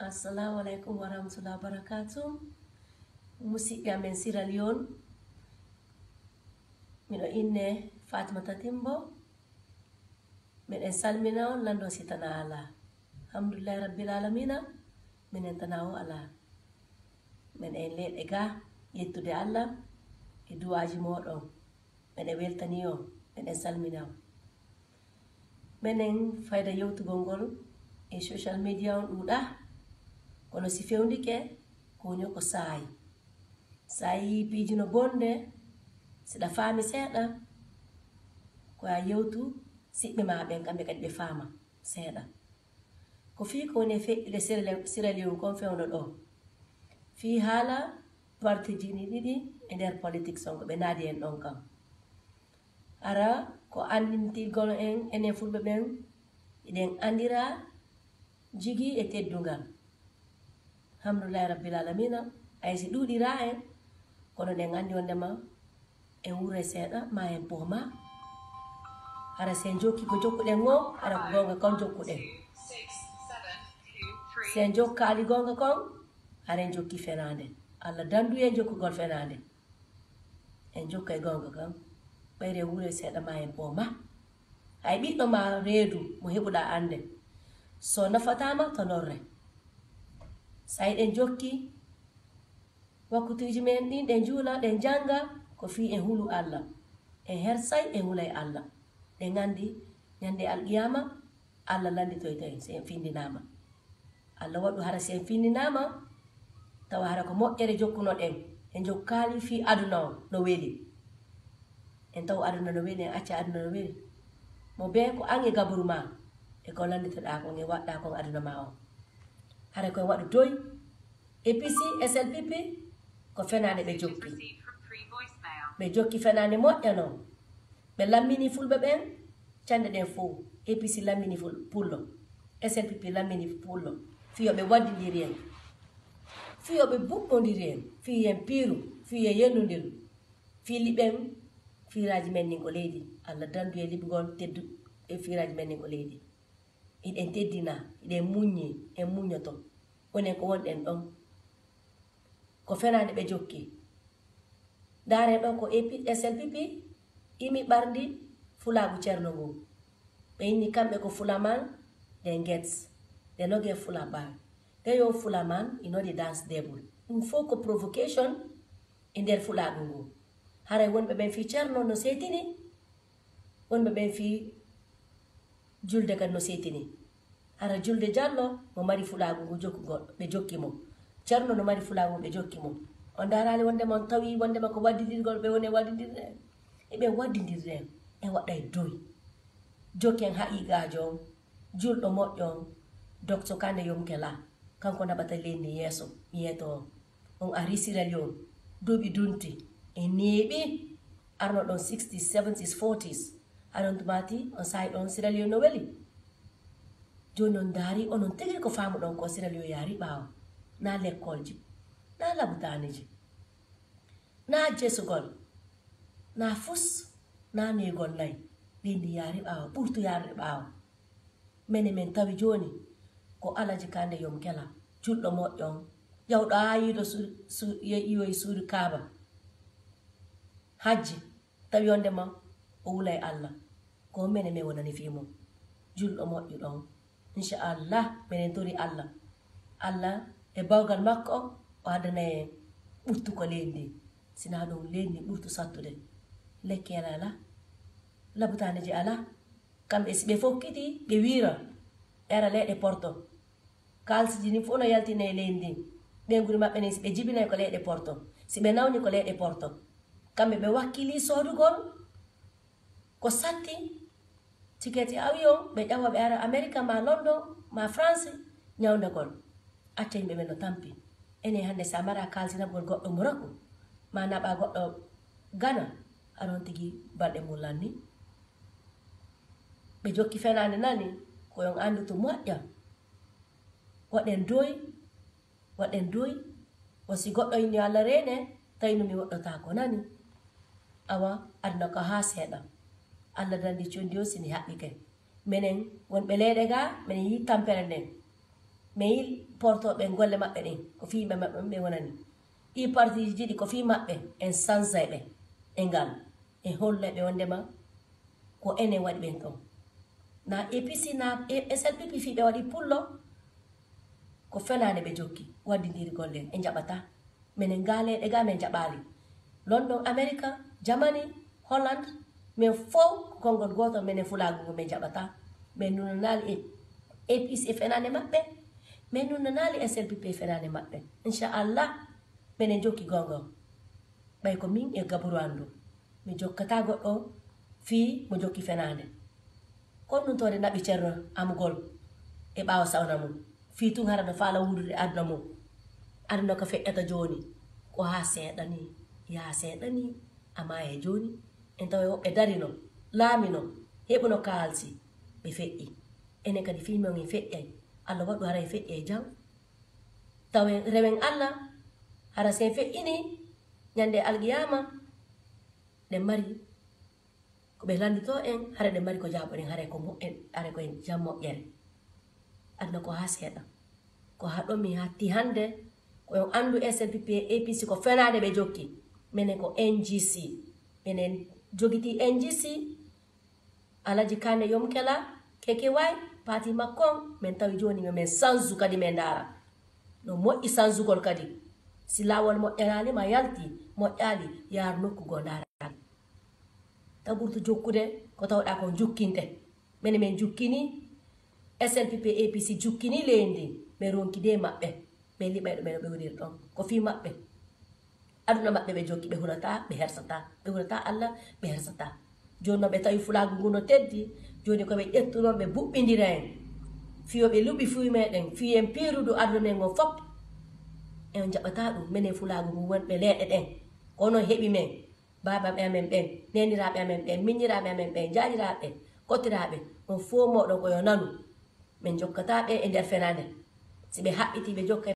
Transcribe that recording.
Assalamu alaikum warahmatullahi wabarakatuh. Musiga men Sierra Leone. Mino inne Fatma Tatimbo. Min en salmina on lando sitana ala. Alhamdulillah rabbil alamina. Min en tanawo ala. Min en lel ega yettude Allah e duwaji moɗon. Min en weltani on. Min en salmina. Min en fayda yewtugol gongolu. e social media on kono si fewndike kowoni ko saayi sa yi piijino bonde siɗa faami seeɗa koya yewtu siɓɓe ma ɓen kamɓe kadi ɓe faama seeɗa ko fii ko woni e feƴƴude siralium kon fewno ɗo. Fii haala parti jini ɗiɗi e nder politique sonko ɓe naadi en ɗon kam. Ara ko andintigol en enen fulɓe ɓen eɗen andira jigi e teddungal alhamdulillahi rabbil alamina ay si ɗuɗira en kono ɗen andi wondema e wure seeɗa ma en booma hara sen jokki ko jokkuɗen o hara ko gonga kon jokkuɗen sen jokkali gonga kon haren jokki fenade allah dandu en jokkugol fenade en jokka e gonga kam ɓayre wure seeɗa ma en booma hay ɓiɗɗo ma reedu mo heɓuɗa ande so nafatama to norre sayi ɗen jokki wakkutuji men ɗin ɗen juula ɗen janga ko fi en hulu allah en hersay en hulay allah. Ɗen gandi ñande alqiyama allah landitoyto en se en findinama allah waɗu hara se en findinama tawa hara ko moƴƴere jokkuno ɗen en jokkali fi aduna o no weeli. En taw aduna no weeli en acca aduna no weeli. Mo be ko an e gaburu ma e ko landitoɗa kon e waɗɗa kon aduna ma o. hara koye waɗu doy apc slpp ko fenade ɓe jokki ɓe jokki fenade moƴƴano ɓe lammini fulɓe ɓen cande ɗen fo apc lammini pullo. Slpp lammini pullo. Fiyoɓe waddidiri en fiyoɓe buɓɓodiri en fiyen piiru fiye yennodiru fi liɓen firaji men nin ko leydi. Allah dandu e liɓgol teddu e firaji men nin ko leydi iɗen teddina iɗen muññi en muñoto wonen ko wonɗen ɗon ko fenade ɓe jokki daren ɗon ko slpp imi ɓardi fulagu ceerno ngu ɓe inni kamɓe ko fulaman den gets. Ɓe noge fula ɓar ɓe yo fulaman inodi dance debul ɗum fof ko provocation e nder fulagu ngu haray wonɓe ɓen fi ceerno no setini wonɓe ɓen fi julde kan no setini. Ara julde jallo mo mari fulago ngo jokkugo ɓe jokki mo ceerno no mari fulago ɓe jokki mo o darani wondema on tawi wondema ko waddidirgol ɓe woni waddidirde. E e e en eɓe waddidirde en e waɗay doyi jokken haqiqajo on julɗo moƴƴo on. Docto kande yomkela kanko naɓata lenni yeeso yeeto on. On ari sirali on duuɓi dunti e neeɓi arno ɗon 60 70 40s aɗon tumati on sayi ɗon siralio no weli. Joni on daari onon tigiri ko famuɗon ko siralio yaari ɓaawo. Na lekkolji na labutaniji na jesugol na fus na negol nayi lindi yaari ɓaawo ɓurtu yarde ɓaawo. Mene min tawi joni ko alaji kande yom kela julɗo moƴƴo on. Yawɗo ayiɗo yiido iwoye suudu kaaba. Hajji tawi on ndema o wulay allah. Ko mene min wonani fimum julɗo moƴƴo ɗon inchallah minen tori allah allah. E bawgal makko o addana en ɓurtu ko lendi. Sina ɗum lendi ɓurtu sattude lekkele ala labutaneji ala. Kamɓe ɓe fokkiti ɓe wira. Era leyɗe porto. Kalsiji ni fof no yaltine e lendi. Ɓenguri maɓɓe ni ɓe jibinay ko leyɗe porto. Si ɓe nawni ko leyɗe porto. Kamɓe ɓe wakkili sodugol ko satti tiketi awiyon ɓe ƴawa ɓe ara américa ma london ma france ñawdagol acca yimɓe ɓe no tampi. Enen hannde sa mara kalsinagol goɗɗo moroko ma naɓa goɗɗo gana aɗon tigi balɗe mum lanni. Ɓe jokki fenande nani koyon anndi to moƴƴa. Waɗen doyi waɗen doyi. Wasi goɗɗo inni allah rene tawi no mi waɗɗota ko nani. Awa adna ko haa seeɗa. Allah dandi condi o sini haɓɓi kay minen wonɓe leyɗe ga minen yi tampere nden mi yi portoɓe golle maɓɓe ɗin ko fi yimɓe maɓɓe ɓe wonani ɗi partiji jiɗi ko fi maɓɓe en sansay ɓe e ngal e hollay ɓe wondema ko enen waɗi ɓen ton na apc na slpp fi ɓe waɗi pullo ko fenade ɓe jokki waddidiri golle e jaɓata minen galeɗe ga min jaɓali london america germany holland min fof konngol gootol minen fulaagu ngo min jaɓata min nunanali e, e apc e fenaande maɓɓe. Min nunanali e slpp e fenaande maɓɓe. Inchallah minen jokki goonga ɓay ko min e gaburu andu mi jokkata goɗɗo fii mo jokki fenaande. Kon ɗum tode naɓi ceerno amugol e ɓawa sawna mum. Fii tun harano faala wurude aduna mum. Aduna ko feƴƴata joni ko ha seeɗani ya seeɗani ama e jooni. Joni en tawa woɓɓe darino laamino heɓuno kaalsi ɓe feƴƴi enen kadi fimon en feƴƴay allah hara en feƴƴi e jam. Tawa rewen allah hara sen feƴƴini ñande alqiyama ɗen mari koɓe landito en hara ɗen mari ko jaɓoɗen hara ko moƴƴen hara koye jam moƴƴere aduna ko ha seeɗa ko ha mi hatti hande koyon andu slpp apc ko fenade ɓe jokki minen ko ngc minen jogiti ngc alaji kane yomkela keke way pati makkon min tawi joni min sansu kadi min dara. No moƴƴi sansugol kadi. Si lawol moƴƴanali ma yalti moƴƴali yar nokkugo dara. Taɓurtu jokkude ko tawɗa kon jukkinte. Mine min jukkini slpp apc jukkini leydi min ronkide maɓɓe. Ɓe liɓayɗo ɓe no ɓe woniri ɗon. Ko fi maɓɓe aduna maɓɓe ɓe jokki ɓe hunata ɓe hersata. Ɓe hunata allah ɓe hersata. Joni noon ɓe tawi fulagu ngu no teddi joni koɓe ƴettunoon ɓe buɓɓidira en fiyoɓe luɓi fuy meɗen fiyen en aduna men on fop en jaɓata ɗum. Minen fulagu ngu wonɓe leeɗe ɗen. Kono heɓi men babaɓe amen ɓen neniraɓe amen ɓen minniraɓe amen ɓen jaɗiraɓe kottiraɓe on fo moɗon koyo nanu. Min jokkataɓe e nder fenade si ɓe haɓɓiti ɓe jokka